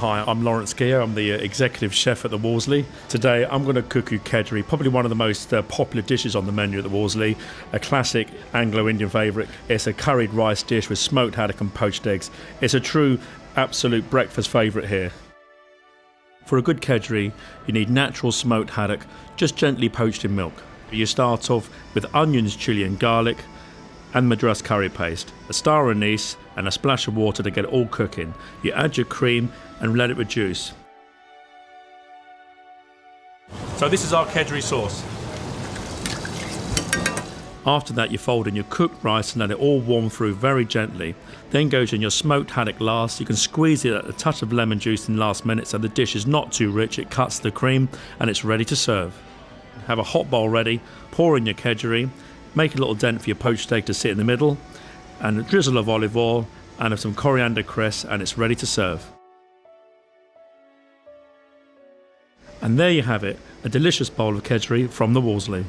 Hi, I'm Lawrence Keogh. I'm the uh, executive chef at the Wolseley. Today I'm going to cook you kedgeree, probably one of the most uh, popular dishes on the menu at the Wolseley, a classic Anglo-Indian favourite. It's a curried rice dish with smoked haddock and poached eggs. It's a true absolute breakfast favourite here. For a good kedgeree, you need natural smoked haddock, just gently poached in milk. You start off with onions, chilli and garlic, and madras curry paste, a star anise and a splash of water to get it all cooking. You add your cream and let it reduce. So this is our kedgeree sauce. After that you fold in your cooked rice and let it all warm through very gently. Then goes in your smoked haddock last. You can squeeze it at a touch of lemon juice in last minute so the dish is not too rich, it cuts the cream and it's ready to serve. Have a hot bowl ready, pour in your kedgeree, Make a little dent for your poached egg to sit in the middle, and a drizzle of olive oil and of some coriander cress, and it's ready to serve. And there you have it, a delicious bowl of kedgeree from the Wolseley.